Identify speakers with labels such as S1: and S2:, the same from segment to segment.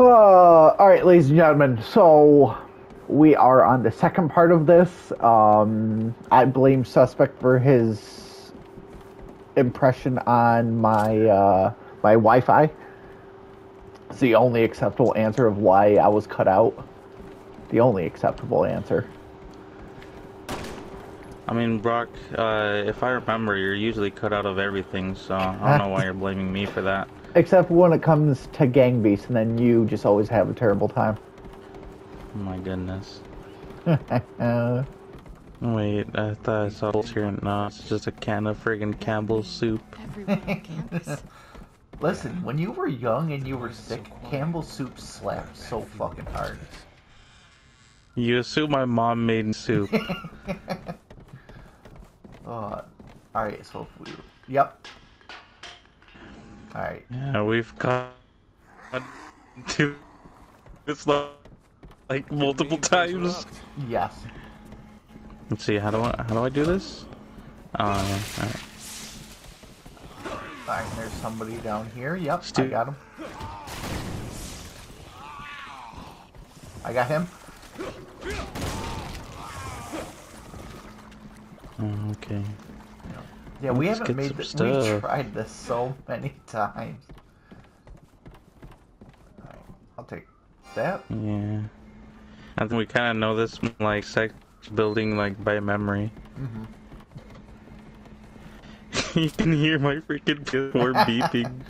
S1: Uh, all right, ladies and gentlemen. So we are on the second part of this. Um, I blame suspect for his impression on my uh, my Wi-Fi. It's the only acceptable answer of why I was cut out. The only acceptable answer.
S2: I mean, Brock, uh, if I remember, you're usually cut out of everything, so I don't know why you're blaming me for that.
S1: Except when it comes to gang beasts, and then you just always have a terrible time.
S2: Oh my goodness. Wait, I thought I saw this here. No, it's just a can of friggin' Campbell's soup.
S3: Everyone on.
S1: Listen, when you were young and you were sick, Campbell's soup slapped so fucking hard.
S2: You assume my mom made soup.
S1: Uh, alright, so if we. Yep. Alright.
S2: yeah, we've got to this like, like multiple times.
S1: Yes.
S2: Let's see, how do I how do I do this? Oh, yeah, alright.
S1: Alright, there's somebody down here. Yep, I got him. I got him.
S2: Oh, okay.
S1: Yeah, we
S2: Let's
S1: haven't made this.
S2: stuff.
S1: We tried this so many times. I'll take that.
S2: Yeah. I think we kind of know this like sex building like by memory.
S1: hmm
S2: you can hear my freaking PS4 beeping.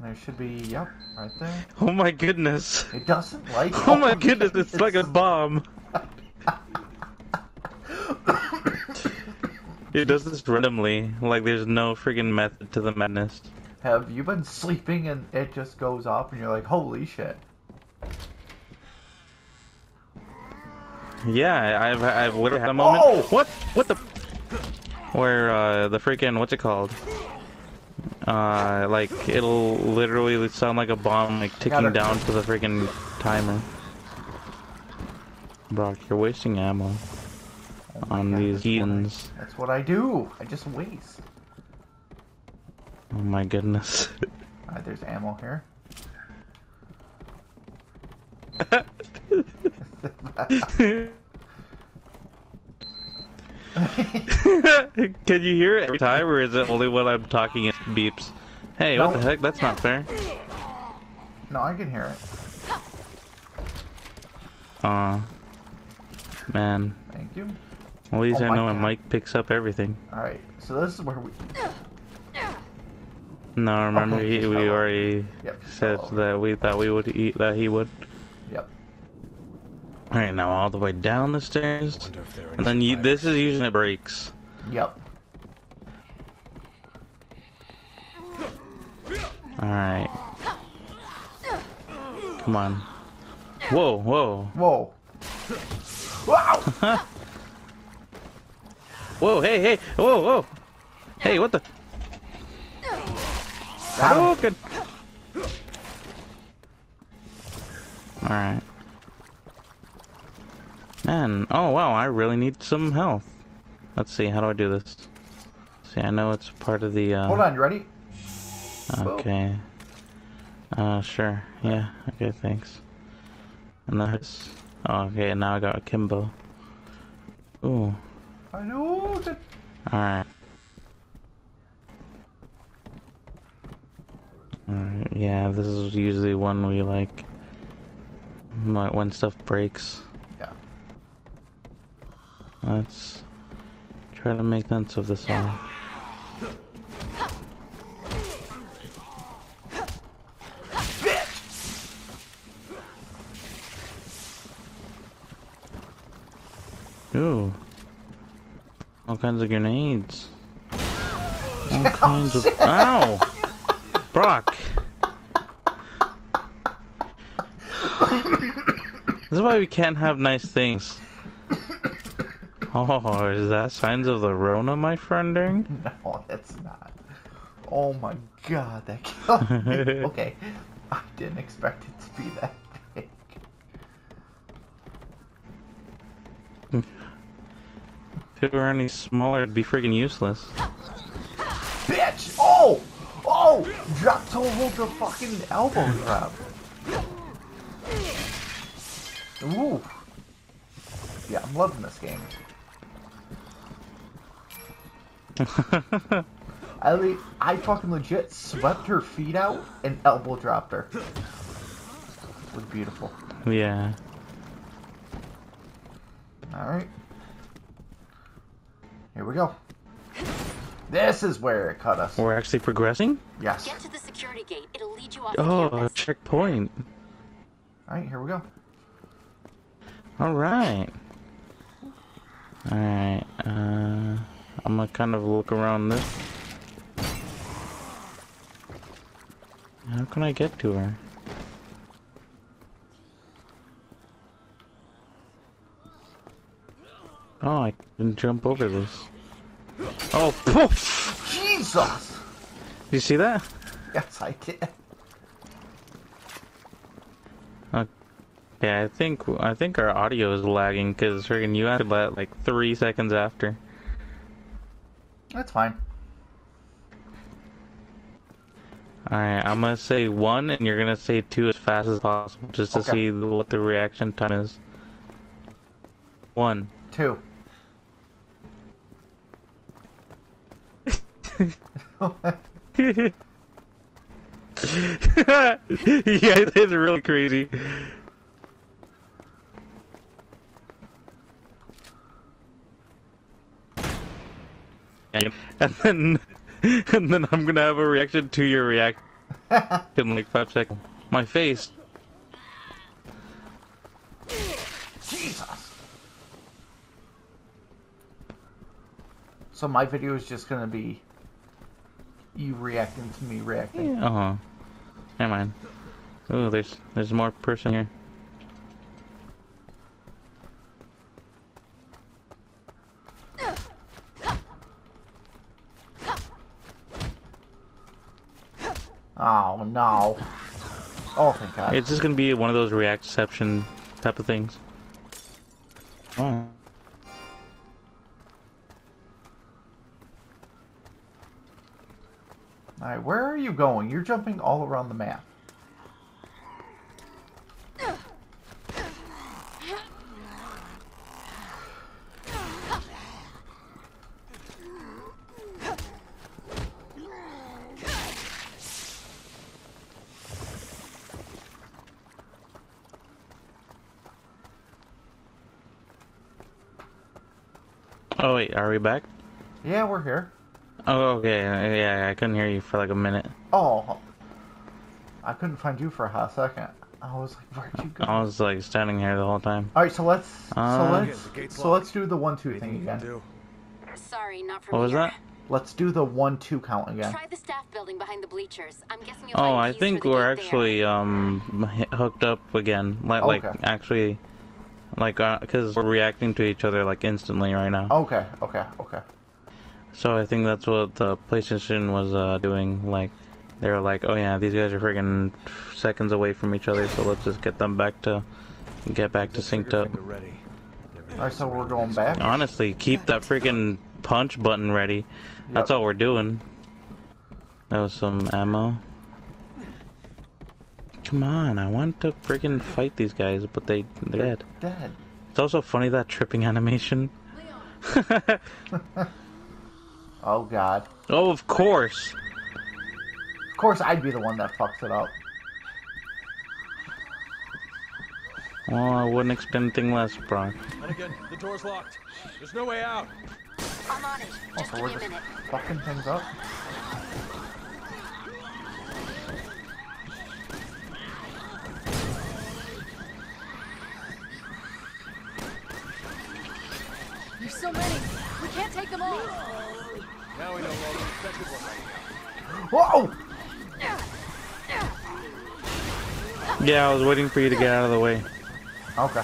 S1: There should be, yep, right there.
S2: Oh my goodness.
S1: It doesn't like
S2: Oh my goodness, it's like a bomb. It does this randomly, like there's no freaking method to the madness.
S1: Have you been sleeping and it just goes off and you're like, holy shit.
S2: Yeah, I've I've literally had a moment.
S1: Oh!
S2: What? What the? Where uh the freaking what's it called? Uh, like it'll literally sound like a bomb like ticking down to the freaking timer. Brock, you're wasting ammo
S1: Oh
S2: on
S1: God,
S2: these
S1: that's what I- That's what I do. I just waste.
S2: Oh my goodness.
S1: Alright, there's ammo here.
S2: Can you hear it every time, or is it only when I'm talking it beeps? Hey, what
S1: No.
S2: the heck? That's not fair.
S1: No, I can hear it.
S2: Aw. Man.
S1: Thank you.
S2: At least
S1: Oh
S2: I know my
S1: God.
S2: mic picks up everything.
S1: Alright, so this is where we.
S2: No, remember
S1: Okay,
S2: he, we
S1: fell
S2: already
S1: Yep.
S2: said
S1: fell
S2: that we thought we would eat that he would.
S1: Yep.
S2: Alright, now all the way down the stairs.
S4: Wonder if there are
S2: And then you, this is
S4: survivors.
S2: usually it breaks.
S1: Yep.
S2: Alright. Come on. Whoa, whoa.
S1: Whoa. Wow!
S2: Whoa, hey, hey. Whoa, whoa. Hey, what the?
S1: Got him.
S2: Hadouken! Alright. Man, oh wow, I really need some health. Let's see, how do I do this? See, I know it's part of the, uh...
S1: Hold on, you ready?
S2: Okay. Uh, sure. Yeah, okay, thanks. And that's... Oh, okay, now I got a Kimbo. Ooh,
S1: I know that.
S2: alright. Alright, yeah, this is usually one we like... When stuff breaks.
S1: Yeah.
S2: Let's try to make sense of this all. Ooh. All kinds of grenades. All kinds of. Ow! Brock! this is why we can't have nice things. Oh, is that signs of the Rona, my friending?
S1: No, that's not. Oh my god, that killed me. okay. I didn't expect it to be that
S2: If it were any smaller, it'd be freaking useless.
S1: Bitch! Oh! Oh! Drop to hold the fucking elbow drop. Ooh. Yeah, I'm loving this game. I I fucking legit swept her feet out and elbow dropped her. It was beautiful.
S2: yeah.
S1: Alright. Here we go. This is where it cut us.
S2: We're actually progressing?
S1: Yes.
S3: Get to the security gate. It'll lead you off
S2: Oh,
S3: campus.
S2: checkpoint.
S1: Alright, here we go.
S2: Alright. Alright, uh... I'm gonna kind of look around this. How can I get to her? Oh, I can jump over this. Oh, poof!
S1: Jesus!
S2: You see that?
S1: Yes, I did.
S2: Yeah, I think I think our audio is lagging because freaking you had that like three seconds after.
S1: That's fine.
S2: Alright, I'm gonna say one and you're gonna say two as fast as possible just to
S1: Okay.
S2: see what the reaction time is. One.
S1: Two.
S2: Yeah, it's really crazy. And then, and then I'm gonna have a reaction to your reaction in like five seconds. My face.
S1: Jesus! So my video is just gonna be you reacting to me reacting.
S2: Uh huh. Never mind. Oh, there's there's more person here.
S1: Oh no. Oh thank god.
S2: It's just gonna be one of those reactception type of things. Oh.
S1: Alright, where are you going? You're jumping all around the map.
S2: Oh wait, are we back?
S1: Yeah, we're here.
S2: Oh, okay. Yeah, I couldn't hear you for like a minute.
S1: Oh. I couldn't find you for a hot second. I was like, where'd you go?
S2: I was like standing here the whole time.
S1: Alright, so let's
S2: Uh,
S1: so let's so let's do the one two thing
S4: Anything you
S1: again.
S4: do?
S3: Sorry, not for
S2: What
S3: me.
S2: was that?
S1: Let's do the one two count again.
S3: Try the staff building behind the bleachers. I'm guessing you'll
S2: Oh, I think we're
S3: gate
S2: actually um hooked up again. Like, like
S1: Okay.
S2: actually, like, uh 'cause we're reacting to each other like instantly right now.
S1: Okay, okay, okay.
S2: So I think that's what the PlayStation was uh, doing. Like, they were like, "Oh yeah, these guys are freaking seconds away from each other, so let's just get them back to get back to synced up."
S4: finger ready.
S1: Alright, so we're going back.
S2: Honestly, keep that freaking punch button ready. That's
S1: Yep.
S2: all we're doing. That was some ammo. Come on, I want to freaking fight these guys, but they they're dead.
S1: Dead.
S2: It's also funny that tripping animation.
S1: Oh god.
S2: oh, of course.
S1: Of course I'd be the one that fucks it up.
S2: Well, I wouldn't expect anything less, Brock.
S4: And again, the door's locked. There's no way out.
S3: I'm on it.
S1: Oh, so
S3: give
S1: we're
S3: me a
S1: just
S3: minute.
S1: fucking things up.
S3: There's so many. We can't take them all.
S4: Now we know all the infected ones.
S1: Whoa!
S2: Yeah, I was waiting for you to get out of the way.
S1: Okay.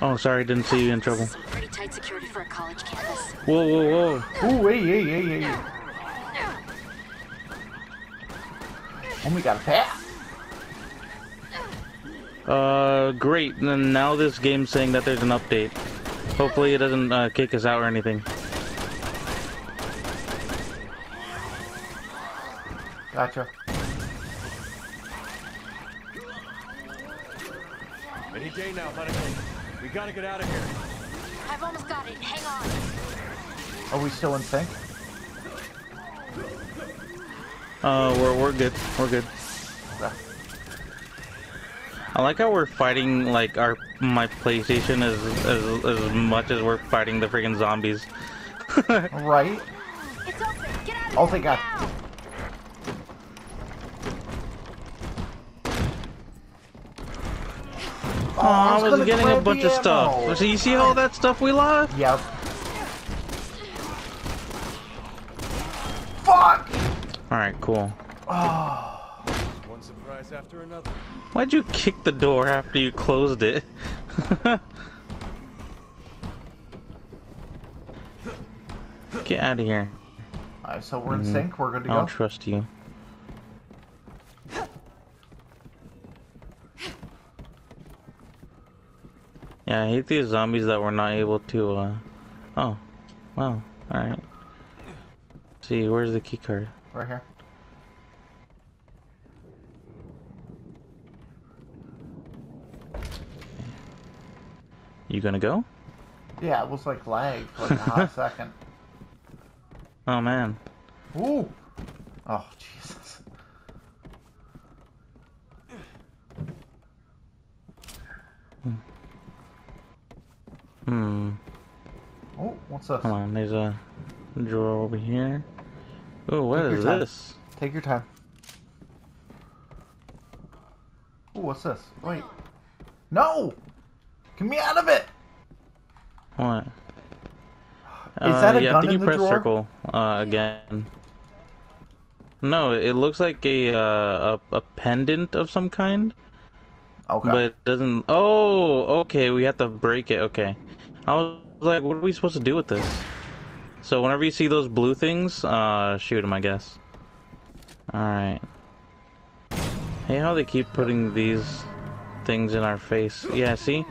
S2: Oh, sorry, didn't see you in trouble.
S3: Some pretty tight security for a college campus.
S2: Whoa, whoa, whoa.
S1: Ooh, hey, hey, hey, hey. Oh, we got a pass.
S2: Uh, great. And now this game's saying that there's an update. Hopefully it doesn't uh, kick us out or anything.
S1: Gotcha.
S4: Any day now, buddy. We gotta get out of here.
S3: I've almost got it. Hang on.
S1: Are we still in sync?
S2: Uh, we're we're good. We're good. I like how we're fighting like our my PlayStation as as as much as we're fighting the freaking zombies.
S1: Right?
S3: It's open. Get out of
S1: Oh,
S3: here
S1: thank God.
S3: now.
S2: Oh, I was,
S1: gonna
S2: getting a bunch
S1: the
S2: of stuff.
S1: ammo.
S2: So you see all that stuff we lost?
S1: Yep. Fuck!
S2: Alright, cool.
S1: Oh,
S4: One surprise after another.
S2: Why'd you kick the door after you closed it? Get out of here.
S1: Alright, so we're in
S2: Mhm.
S1: sync. We're good to
S2: I don't
S1: go.
S2: trust you. Yeah, I hate these zombies that we're not able to, uh... Oh. Wow. Alright. See, where's the key card?
S1: Right here.
S2: You gonna go?
S1: Yeah, it was like lag for like a hot second.
S2: Oh man.
S1: Ooh! Oh, Jesus.
S2: Hmm.
S1: Oh, what's this?
S2: Come on, there's a drawer over here. Oh, what
S1: Take
S2: is this?
S1: Take your time. Ooh, what's this? Wait. No! Get me out of it!
S2: What?
S1: Is that a
S2: yeah, I think
S1: in
S2: you
S1: the
S2: press
S1: drawer?
S2: circle uh, again. No, it looks like a, uh, a a pendant of some kind,
S1: Okay.
S2: but it doesn't. Oh, okay. We have to break it. Okay. I was like, what are we supposed to do with this? So whenever you see those blue things, uh, shoot them. I guess. All right. Hey, how they keep putting these things in our face? Yeah, see.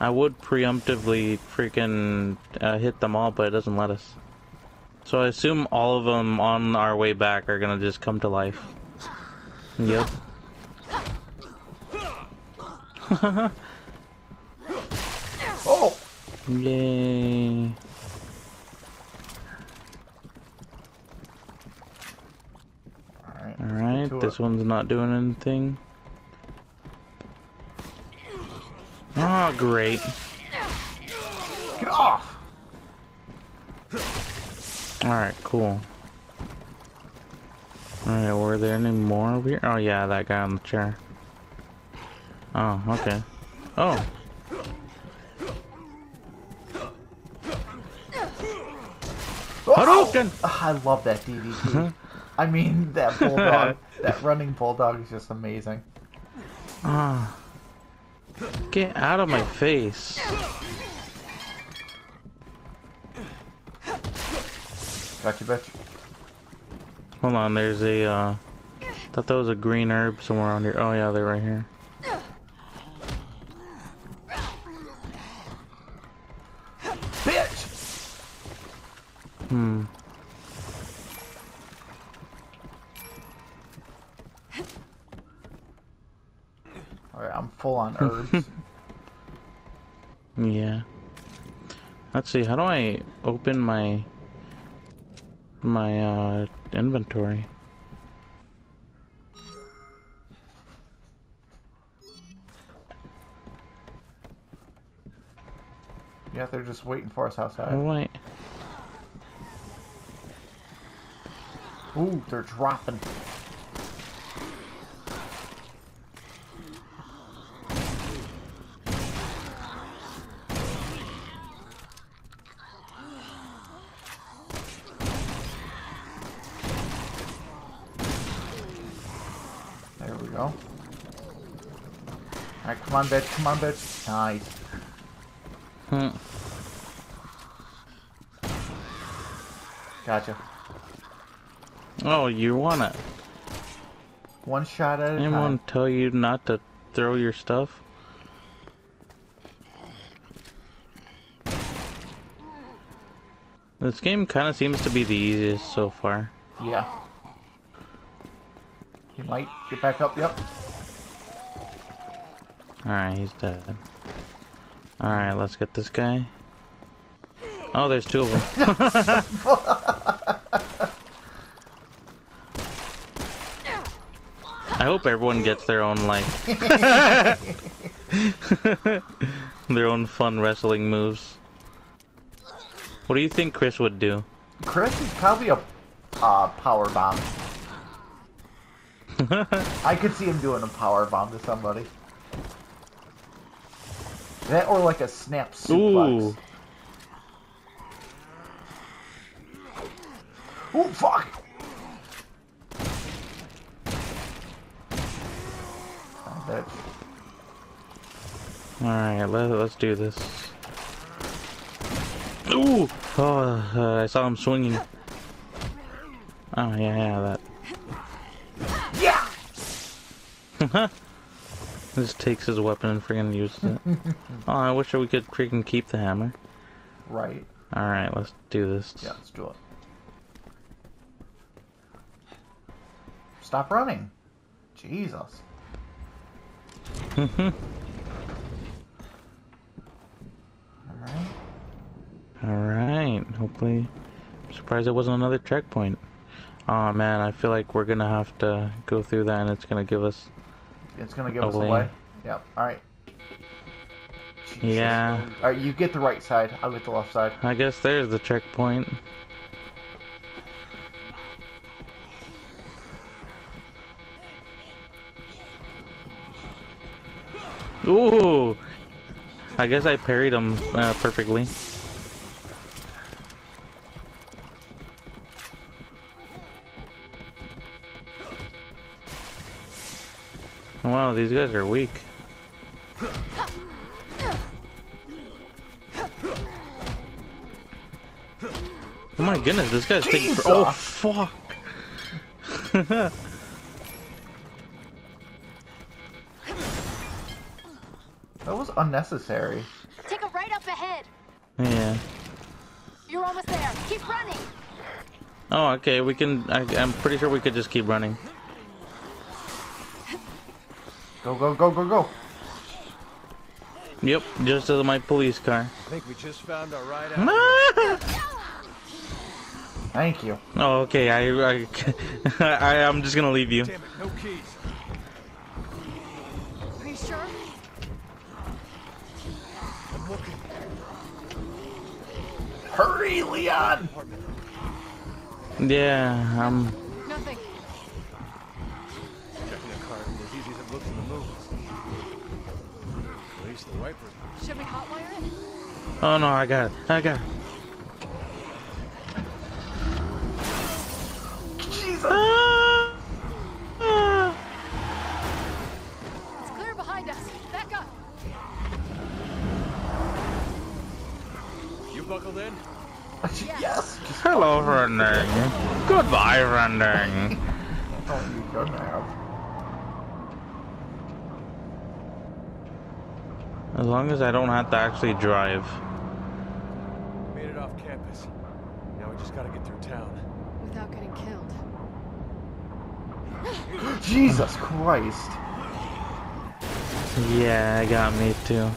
S2: I would preemptively freaking uh, hit them all, but it doesn't let us. So I assume all of them on our way back are gonna just come to life. Yep.
S1: oh!
S2: Yay.
S1: Alright.
S2: Alright, this one's not doing anything. Oh, great.
S1: Get off!
S2: Alright, cool. Alright, were there any more over here? Oh, yeah, that guy on the chair. Oh, okay. Oh. Hadouken!
S1: Oh, I love that DDT. I mean, that bulldog, that running bulldog is just amazing.
S2: Ah. Get out of my face.
S1: Gotcha, bitch.
S2: Hold on, there's a, uh... thought that was a green herb somewhere around here. Oh, yeah, they're right here.
S1: Bitch!
S2: Hmm.
S1: Alright, I'm full on herbs.
S2: Yeah. Let's see, how do I open my... my, uh, inventory?
S1: yeah, they're just waiting for us outside.
S2: Wait.
S1: Ooh, they're dropping. There we go. Alright, come on, bitch. Come on, bitch. Nice.
S2: Hmm.
S1: Gotcha.
S2: Oh, you want it.
S1: One shot at a
S2: Anyone
S1: time.
S2: tell you not to throw your stuff? This game kind of seems to be the easiest so far.
S1: Yeah. He might get back up. Yep.
S2: Alright, he's dead. Alright, let's get this guy. Oh, there's two of them. I hope everyone gets their own, like... their own fun wrestling moves. What do you think Chris would do?
S1: Chris is probably a uh, power bomb. I could see him doing a power bomb to somebody. That or like a snap suplex.
S2: Ooh.
S1: Ooh, fuck! Oh.
S2: Alright, let, let's do this. Ooh! Oh, uh, I saw him swinging. Oh, yeah, yeah, that. Yeah! Just takes his weapon and freaking uses it. oh, I wish we could freaking keep the hammer.
S1: Right.
S2: Alright, let's do this.
S1: Yeah, let's do it. Stop running. Jesus. Mm-hmm. Alright.
S2: Alright, hopefully. I'm surprised it wasn't another checkpoint. Oh man, I feel like we're gonna have to go through that and it's gonna give us.
S1: It's gonna give us
S2: Away.
S1: Yep. Alright.
S2: Yeah,
S1: Alright, you get the right side. I'll get the left side.
S2: I guess there's the checkpoint. Ooh! I guess I parried him uh, perfectly. Wow, these guys are weak. Oh my goodness, this guy's taking for- Oh, fuck!
S1: That was unnecessary.
S3: Take a right up ahead.
S2: yeah.
S3: You're almost there. Keep running.
S2: Oh, okay, we can- I, I'm pretty sure we could just keep running.
S1: Go, go, go, go, go.
S2: Yep, just as my police car.
S4: I think we just found our ride out.
S1: Thank you.
S2: oh, okay, I, I, I, I'm just gonna leave you.
S4: Damn it, no keys.
S3: Are you sure?
S4: I'm looking.
S1: Hurry, Leon!
S2: Yeah, I'm.
S3: Nothing.
S4: The wipers.
S3: Should we hotwire it?
S2: Oh no, I got it. I got it.
S1: Jesus!
S2: Ah! Ah!
S3: It's clear behind us. Back up.
S4: You buckled in?
S1: yes! Just
S2: Hello, Rending. Goodbye, Rending.
S1: oh, you don't have.
S2: As long as I don't have to actually drive.
S4: Made it off campus. Now we just gotta get through town.
S3: Without getting killed.
S1: Jesus Christ.
S2: Yeah, I got me too.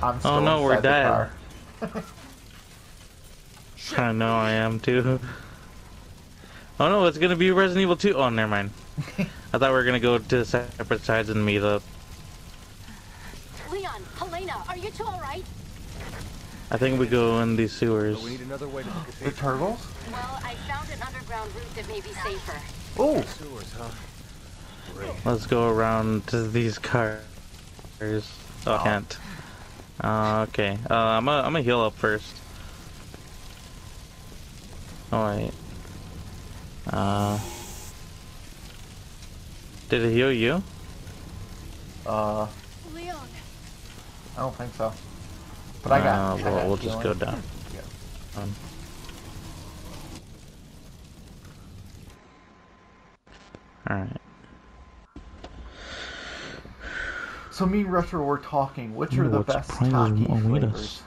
S1: I'm oh, still
S2: Oh, no, we're dead. I know I am too. Oh no, it's gonna be Resident Evil 2. Oh, never mind. I thought we were gonna go to separate sides and meet up.
S3: Leon, Helena, are you two alright?
S2: I think we go in these
S4: But
S2: sewers.
S4: we need another way to the
S1: The turtles?
S3: Well, I found an underground route that may be safer.
S1: Oh,
S4: Sewers, huh? Great.
S2: Let's go around to these cars. Oh, I can't. Uh, okay. Uh, I'm gonna I'm gonna heal up first. Alright. Uh. Did it heal you?
S1: uh,
S3: Leon.
S1: I don't think so. But I got.
S2: Uh,
S1: I got
S2: we'll just go down.
S1: Yeah.
S2: Um, Alright.
S1: So me and Retro were talking. Which are the best Taki flavors?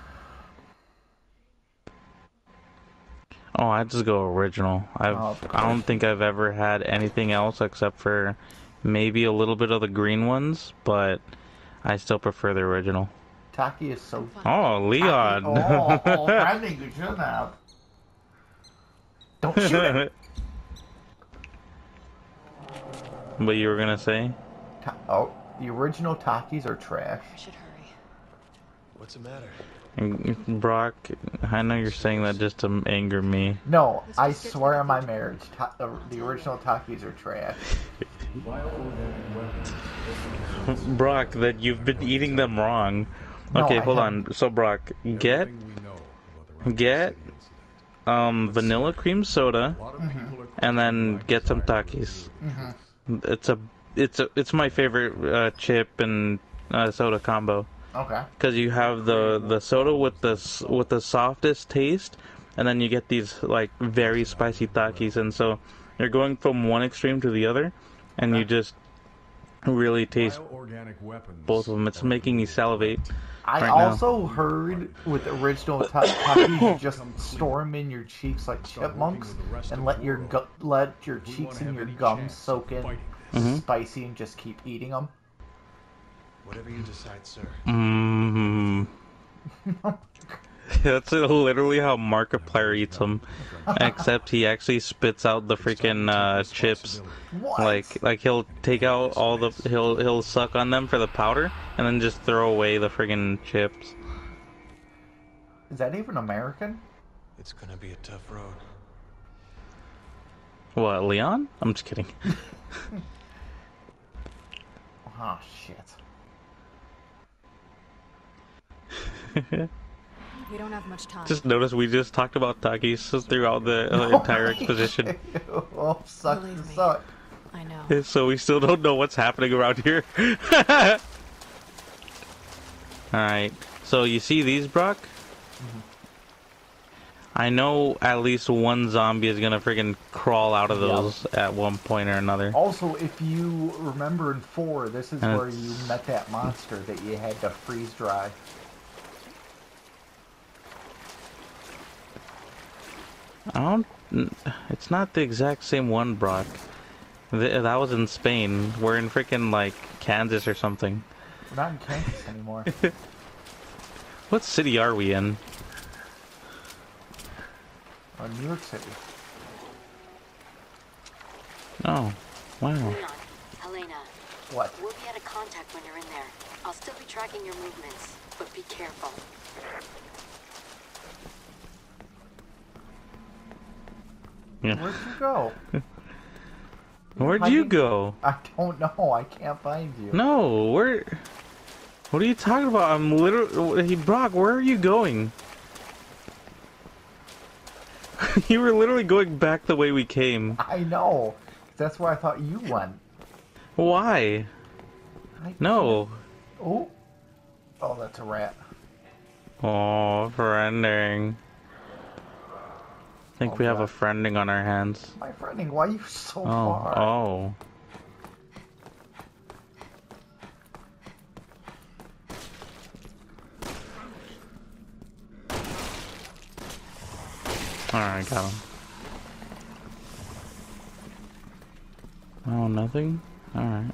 S2: Oh, I just go original. I've
S1: Oh,
S2: I don't think I've ever had anything else except for maybe a little bit of the green ones, but I still prefer the original.
S1: Taki is so.
S2: Oh, oh Leon.
S1: Oh, oh, oh Brandon, you shouldn't have. Don't shoot it.
S2: but you were gonna say?
S1: Ta- oh, the original Takis are trash.
S3: I should hurry.
S4: What's the matter?
S2: Mm, Brock, I know you're saying that just to anger me.
S1: No, I
S3: just get to
S1: swear on my marriage, ta- the, the original Takis are trash.
S2: Brock, that you've been eating them wrong. Okay,
S1: I
S2: hold
S1: haven't.
S2: on. So Brock, get get um vanilla cream soda and then get some Takis. It's a it's a it's my favorite uh, chip and uh, soda combo
S1: Okay.
S2: because you have the the soda with the with the softest taste, and then you get these like very spicy Takis, and so you're going from one extreme to the other, and you just really taste
S5: Organic weapons.
S2: both of them. It's making me salivate.
S1: I
S2: Right now.
S1: also heard with the original ta- Takis, you just store them in your cheeks like chipmunks and let your gu- let your cheeks and your gums soak in
S5: fighting.
S2: Mhm.
S1: spicy and just keep eating them.
S4: Whatever you decide, sir.
S2: Mm. That's literally how Markiplier eats them, except he actually spits out the freaking uh, chips.
S1: What?
S2: Like, like he'll take out all the he'll he'll suck on them for the powder, and then just throw away the friggin' chips.
S1: is that even American?
S4: It's gonna be a tough road.
S2: What, Leon? I'm just kidding.
S1: Oh shit.
S3: We don't have much time.
S2: Just notice we just talked about Takis throughout the uh, entire exposition,
S1: oh, suck
S3: Believe
S1: to
S3: me.
S1: suck.
S3: I know.
S2: so we still don't know what's happening around here. All right. So you see these, Brock? I know at least one zombie is gonna friggin' crawl out of
S1: Yep.
S2: those at one point or another.
S1: Also, if you remember in four, this is
S2: And
S1: where
S2: it's-
S1: you met that monster that you had to freeze dry.
S2: I don't. It's not the exact same one, Brock. Th- that was in Spain. We're in freaking like Kansas or something.
S1: We're not in Kansas anymore.
S2: What city are we in?
S1: uh, New York City.
S2: Oh, wow.
S3: Leon, Helena,
S1: What?
S3: we'll be out of contact when you're in there. I'll still be tracking your movements, but be careful.
S2: Yeah.
S1: Where'd you go?
S2: Where'd you go?
S1: I don't know. I can't find you.
S2: No, where? What are you talking about? I'm literally. Hey, Brock, where are you going? you were literally going back the way we came.
S1: I know. That's where I thought you went.
S2: Why?
S1: I
S2: No.
S1: Oh. Oh, that's a rat.
S2: Oh, for friending. I think
S1: Oh,
S2: we have a friending on our hands.
S1: My friending, why are you so
S2: Oh,
S1: far?
S2: oh. Alright, got him. Oh, nothing? Alright.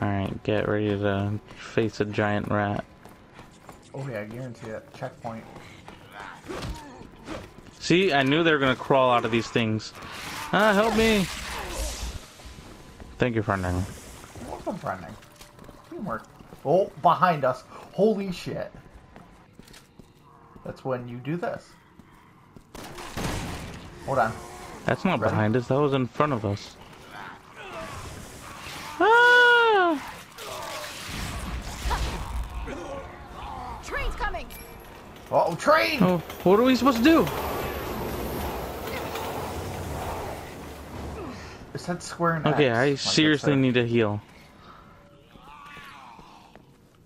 S2: Alright, get ready to face a giant rat.
S1: Oh yeah, I guarantee it. Checkpoint.
S2: See, I knew they were gonna crawl out of these things. Ah, help me! Thank you, friending.
S1: Welcome, friending. Teamwork. Oh, behind us. Holy shit. That's when you do this. Hold on.
S2: That's not
S1: Ready?
S2: behind us, that was in front of us.
S1: Uh oh, train!
S2: Oh, what are we supposed to do?
S1: Is that square and
S2: Okay, I
S1: like
S2: seriously need to heal.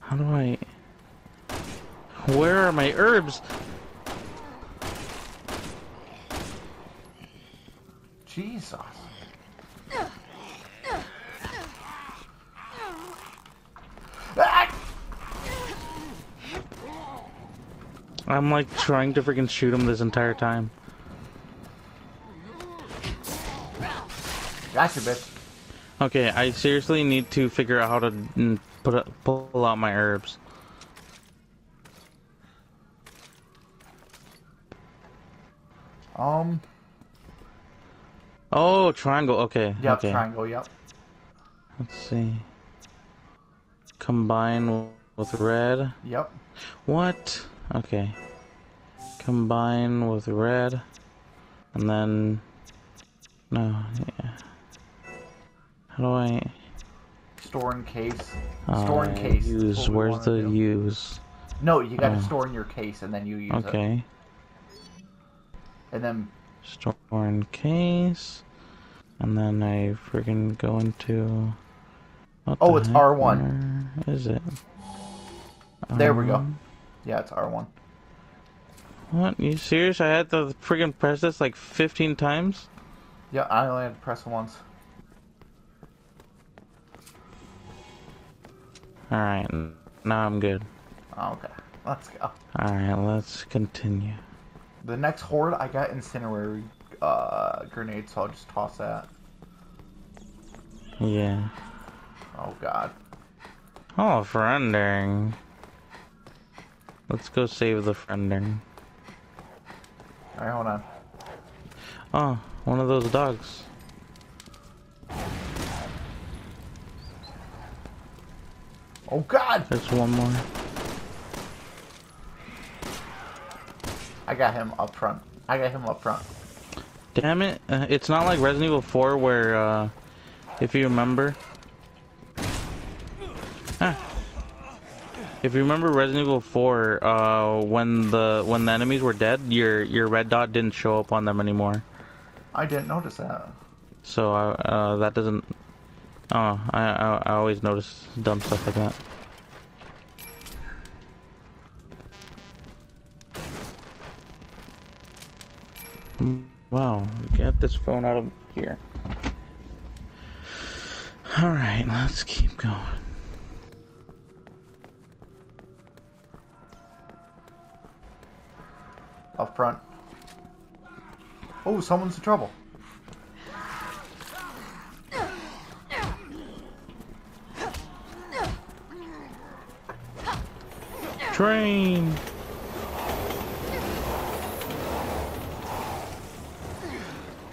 S2: How do I... Where are my herbs?
S1: Jesus. Ah!
S2: I'm like trying to freaking shoot him this entire time.
S1: Gotcha, bitch.
S2: Okay, I seriously need to figure out how to put a, pull out my herbs.
S1: Um,
S2: Oh, triangle. Okay.
S1: yep,
S2: okay.
S1: triangle, yep.
S2: Let's see. Combine with red.
S1: Yep.
S2: What? Okay. Combine with red. And then... No, yeah. How do I...
S1: Store in case. Store in
S2: uh,
S1: case. is
S2: Use. Where's the
S1: do.
S2: use?
S1: No, you gotta
S2: Oh.
S1: store in your case and then you use it.
S2: Okay.
S1: And then,
S2: Store in case. And then I freaking go into... What
S1: Oh, it's? R1.
S2: Where is it?
S1: there we go. Yeah, it's R1.
S2: What? You serious? I had to freaking press this like 15 times?
S1: Yeah, I only had to press it once.
S2: Alright, now I'm good.
S1: Oh, okay, let's go.
S2: Alright, let's continue.
S1: The next horde, I got incendiary uh, grenades, so I'll just toss that.
S2: Yeah.
S1: Oh god.
S2: Oh, friending. Let's go save the friending.
S1: Alright, hold on.
S2: Oh, one of those dogs.
S1: Oh god!
S2: There's one more.
S1: I got him up front. I got him up front.
S2: Damn it. Uh, it's not like Resident Evil 4 where, uh, if you remember. If you remember Resident Evil 4, uh, when the when the enemies were dead, your your red dot didn't show up on them anymore.
S1: I didn't notice that.
S2: So uh, uh, that doesn't. Oh, I, I I always notice dumb stuff like that. Wow, get this phone out of here. All right, let's keep going.
S1: Up front. Oh, someone's in trouble.
S2: Train.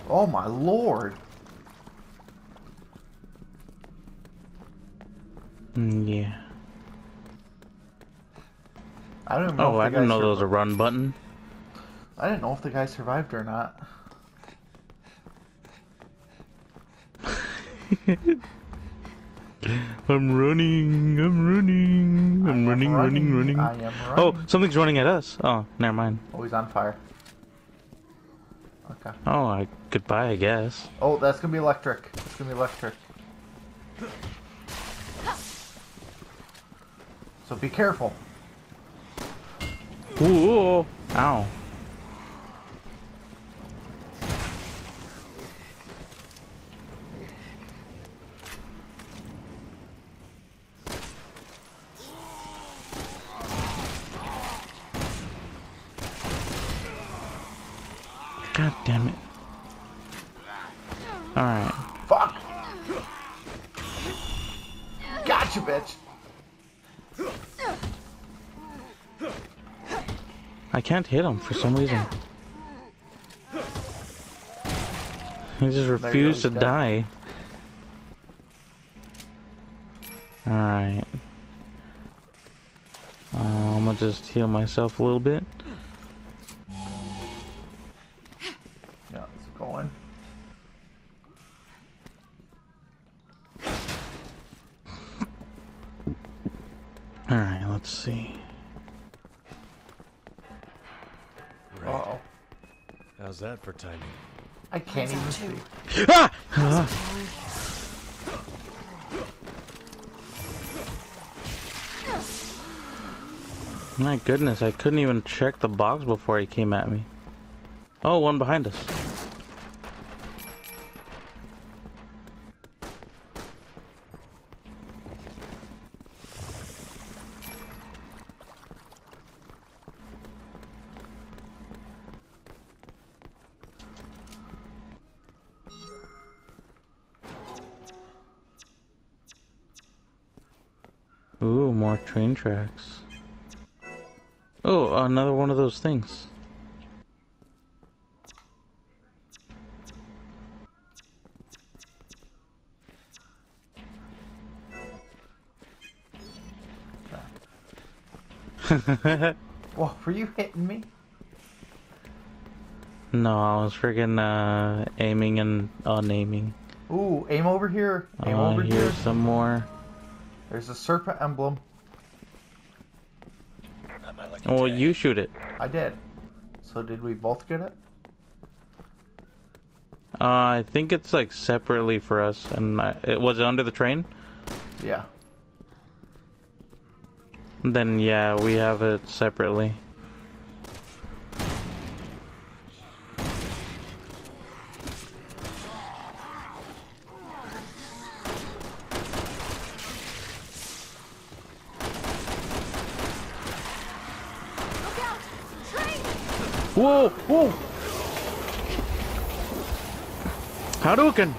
S1: Oh my lord.
S2: Mm, yeah.
S1: I don't know
S2: Oh,
S1: if
S2: I didn't know there was a
S1: survi-
S2: run button.
S1: I didn't know if the guy survived or not.
S2: I'm running. I'm running. I'm running, running, running.
S1: I am
S2: Oh, something's running at us. Oh, never mind.
S1: Oh, he's on fire. Okay.
S2: Oh, I goodbye, I guess.
S1: Oh, that's gonna be electric. It's gonna be electric. So be careful.
S2: Ooh, ow. God damn it. Alright.
S1: Fuck! Gotcha, bitch!
S2: I can't hit him for some reason. He just refused to die. Alright. Uh, I'm gonna just heal myself a little bit.
S1: Yeah, it's going.
S2: Alright, let's see.
S4: How's that for timing?
S1: I can't even see.
S2: Ah! My goodness, I couldn't even check the box before he came at me. Oh, one behind us. Those things.
S1: Whoa, were you hitting me?
S2: no, I was friggin' uh, aiming and unaiming.
S1: Ooh, aim over here. Aim
S2: Uh,
S1: over here.
S2: some more.
S1: There's a serpent emblem.
S2: Well,
S4: tag.
S2: you shoot it.
S1: I did. So did we both get it?
S2: Uh, I think it's like separately for us. And I, it was it under the train.
S1: Yeah.
S2: Then yeah, we have it separately. Whoa! Whoa! Hadouken!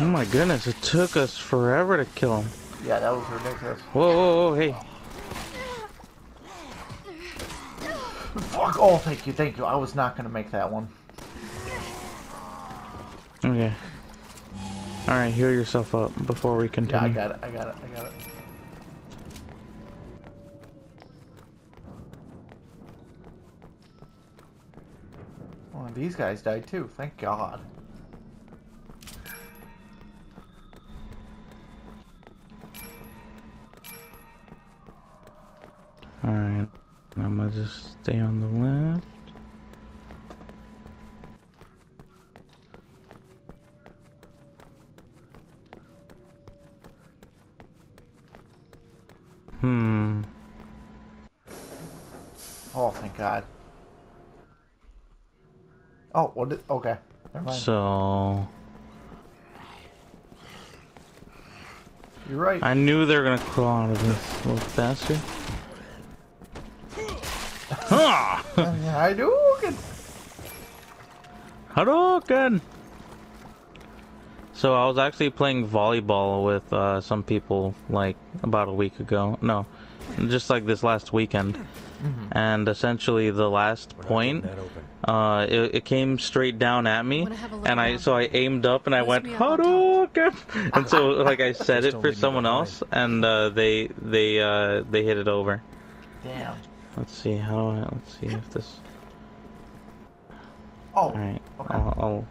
S2: Oh my goodness, it took us forever to kill him.
S1: Yeah, that was ridiculous.
S2: Whoa, whoa, whoa, hey.
S1: Fuck! Oh, thank you, thank you. I was not gonna make that one.
S2: Okay. Alright, heal yourself up before we
S1: Yeah,
S2: continue.
S1: I got it. I got it. I got it. Oh, one of these guys died too. Thank God.
S2: Alright. I'm gonna just stay on the left. Hmm.
S1: Oh, thank God. Oh, what did? Okay, never mind.
S2: So
S1: You're right.
S2: I knew they were gonna crawl out of this little bastard. Ha!
S1: I do. Good.
S2: Hadouken! So I was actually playing volleyball with uh, some people like about a week ago. No, just like this last weekend. And essentially, the last
S4: We're
S2: point,
S4: getting that open.
S2: uh, it, it came straight down at me,
S6: Wanna have a look
S2: and I so I aimed up and I went
S6: me up on top.
S2: Hadouken, and so like I said it for someone else, and uh, they they uh, they hit it over.
S1: Damn.
S2: Let's see how I let's see if this.
S1: Oh.
S2: All right,
S1: Okay.
S2: I'll, I'll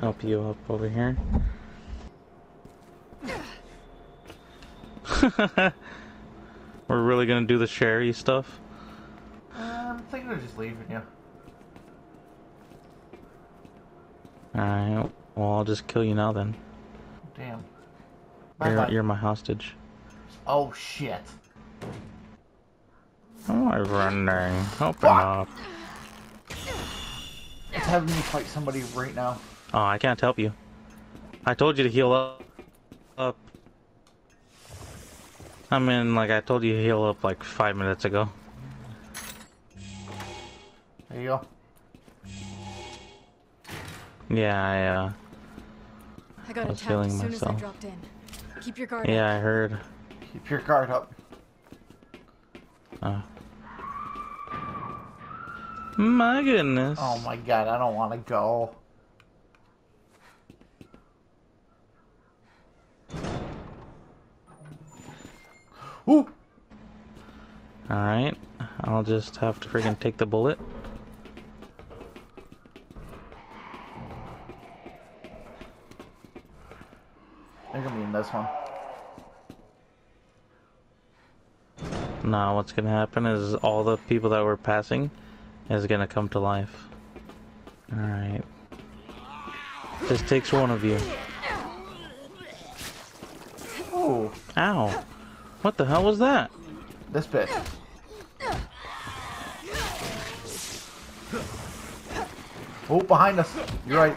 S2: help you up over here. We're really gonna do the Sherry stuff.
S1: Um, I'm thinking of just leaving you.
S2: Alright, well I'll just kill you now then.
S1: Damn. Bye
S2: You're,
S1: bye.
S2: you're my hostage.
S1: Oh shit.
S2: Oh, I'm running. Open up.
S1: It's having me fight somebody right now.
S2: Oh, I can't help you. I told you to heal up. Up. I mean, like I told you to heal up like five minutes ago.
S1: There you go.
S2: Yeah, I, uh,
S6: I got
S2: I was
S6: attacked as soon as I
S2: myself.
S6: dropped in. Keep your guard
S2: yeah,
S6: up.
S2: I heard.
S1: Keep your guard up.
S2: Uh. My goodness.
S1: Oh my god, I don't want to go. Ooh!
S2: Alright, I'll just have to freaking take the bullet.
S1: This one.
S2: Nah, what's gonna happen is all the people that were passing is gonna come to life. Alright. This takes one of you.
S1: Ooh,
S2: Ow! What the hell was that?
S1: this bit. Oh, behind us. You're right.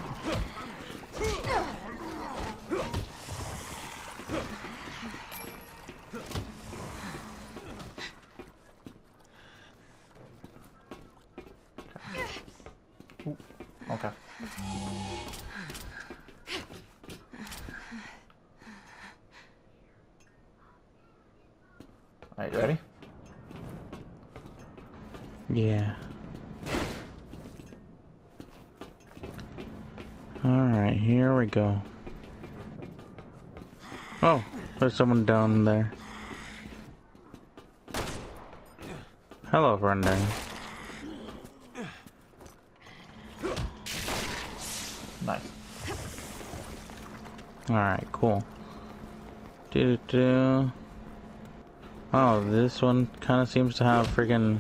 S1: Okay. Alright, you ready?
S2: Yeah. Alright, here we go. Oh, there's someone down there. Hello, Brendan.
S1: Nice.
S2: Alright, cool. Do do. Oh, this one kind of seems to have friggin'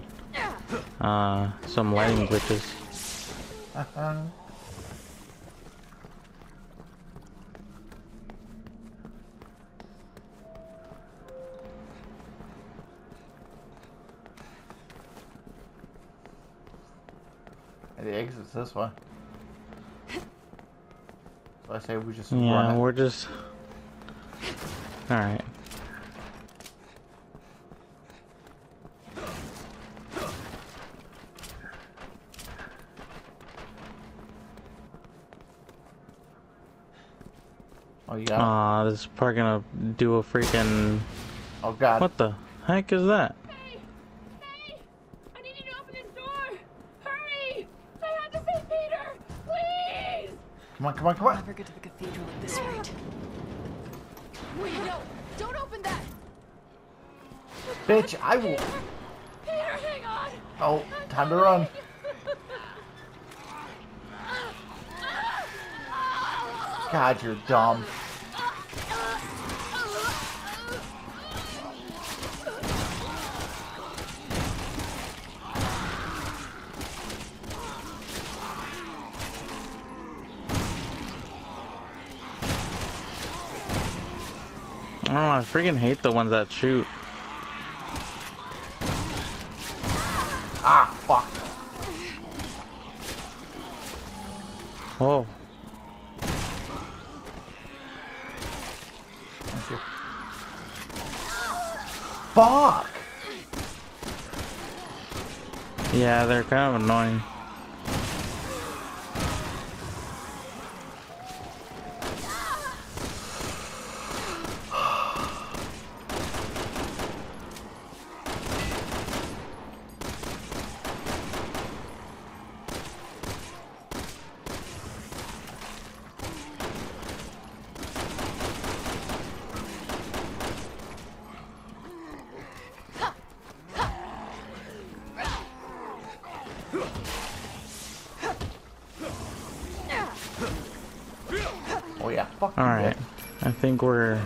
S2: uh some lighting glitches.
S1: Uh-huh. The this way. So I say we just
S2: Yeah, we're just. Alright.
S1: Oh, yeah.
S2: Aw, this is probably gonna do a freaking.
S1: Oh, God.
S2: What the heck is that?
S6: Hey! Hey! I need you to open this door! Hurry! I have to save Peter! Please!
S1: Come on, come on, come on.
S3: Never get to the cathedral at this rate.
S6: Wait, no! Don't open that!
S1: Bitch, I will.
S6: Peter! Peter, hang on!
S1: Oh, time to run. God, you're dumb.
S2: Don't know, I freaking hate the ones that shoot.
S1: Ah, fuck.
S2: Oh,
S1: Thank you. Fuck!
S2: yeah, they're kind of annoying.
S1: Oh, yeah. Fuck
S2: Alright,
S1: bitch.
S2: I think we're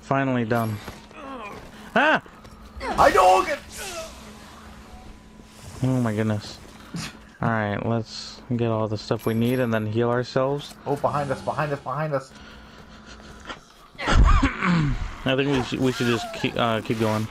S2: finally done. Ah!
S1: I don't get.
S2: Oh my goodness. Alright, let's get all the stuff we need and then heal ourselves.
S1: Oh, behind us, behind us, behind us.
S2: I think we should, we should just keep, uh, keep going.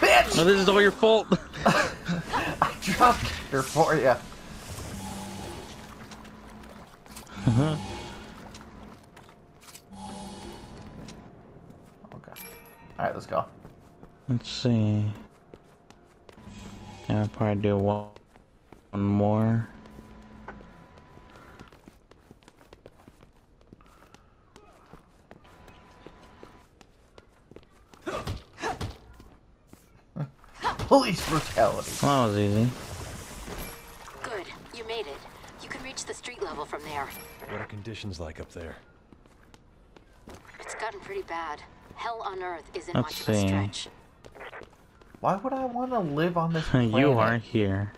S1: Bitch!
S2: No, this is all your fault.
S1: I dropped here for you.
S3: Level from there.
S4: What are conditions like up there?
S3: It's gotten pretty bad. Hell on Earth isn't
S2: Let's
S3: much of a stretch.
S1: Why would I want to live on this planet?
S2: you are here.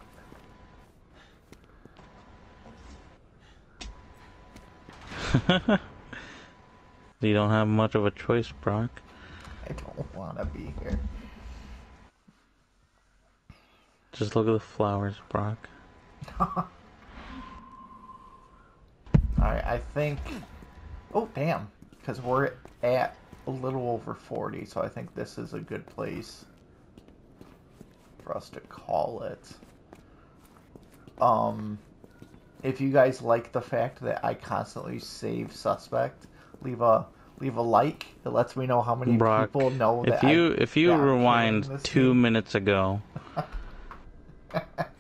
S2: you don't have much of a choice, Brock.
S1: I don't want to be here.
S2: Just look at the flowers, Brock.
S1: Alright, I think. Oh, damn. Because we're at a little over 40, so I think this is a good place for us to call it. Um, if you guys like the fact that I constantly save suspect, leave a leave a like. It lets me know how many
S2: Brock,
S1: people know that
S2: if you
S1: I,
S2: if you rewind two minutes ago,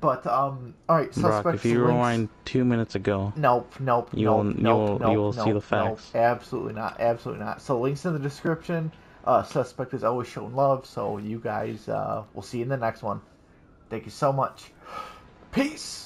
S1: But um, all right,
S2: Brock,
S1: suspects.
S2: if you
S1: links-
S2: rewind two minutes ago,
S1: Nope, nope,
S2: You
S1: nope,
S2: will- you
S1: nope,
S2: will-
S1: nope,
S2: you will see the facts.
S1: Nope, absolutely not, absolutely not. So links in the description. Uh, suspect is always shown love. So you guys, uh, we'll see you in the next one. Thank you so much. Peace.